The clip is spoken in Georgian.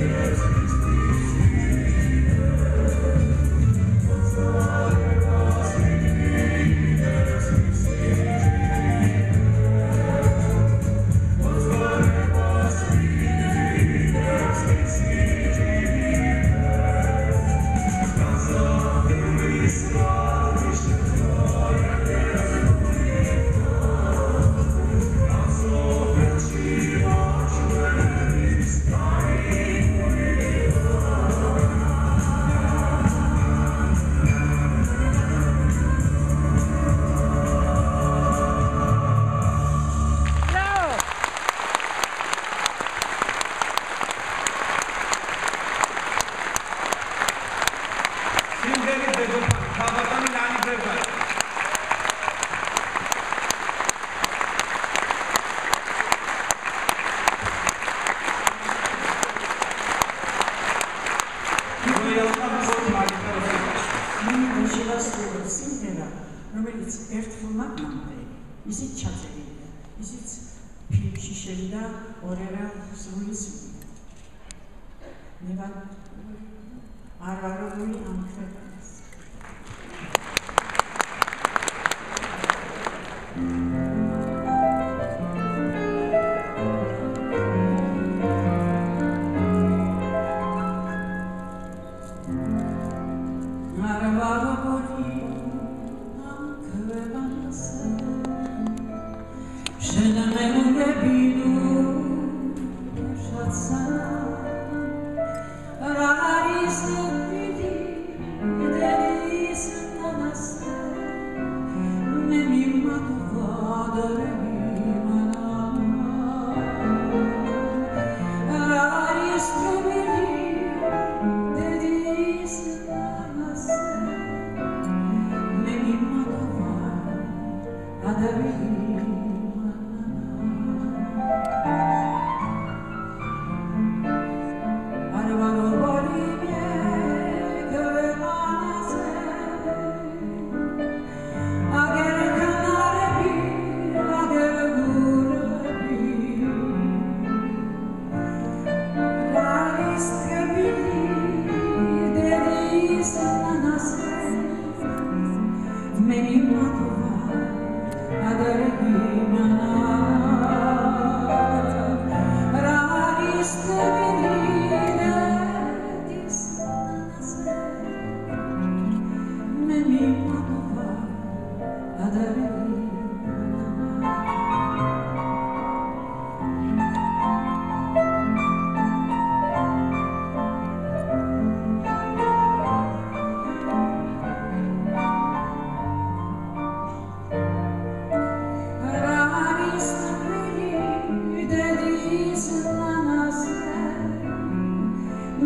Yes. ერთხელ მაგამდე ისიც ჩაწერილია. ისიც ფილმში შევიდა ორერა სრული სული მე ვარ არ ვარ როგორი ამ ქვეყანას